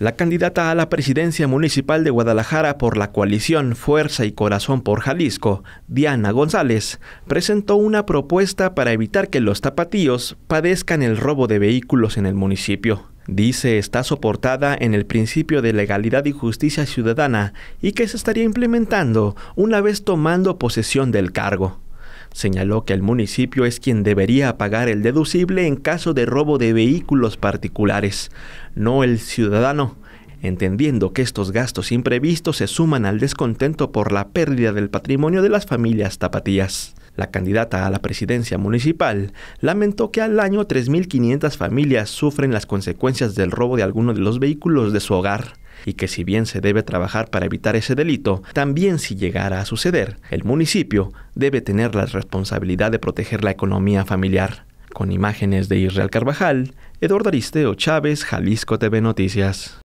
La candidata a la presidencia municipal de Guadalajara por la coalición Fuerza y Corazón por Jalisco, Diana González, presentó una propuesta para evitar que los tapatíos padezcan el robo de vehículos en el municipio. Dice está soportada en el principio de legalidad y justicia ciudadana y que se estaría implementando una vez tomando posesión del cargo. Señaló que el municipio es quien debería pagar el deducible en caso de robo de vehículos particulares, no el ciudadano, entendiendo que estos gastos imprevistos se suman al descontento por la pérdida del patrimonio de las familias tapatías. La candidata a la presidencia municipal lamentó que al año 3.500 familias sufren las consecuencias del robo de alguno de los vehículos de su hogar y que si bien se debe trabajar para evitar ese delito, también si llegara a suceder, el municipio debe tener la responsabilidad de proteger la economía familiar. Con imágenes de Israel Carvajal, Eduardo Aristeo Chávez, Jalisco TV Noticias.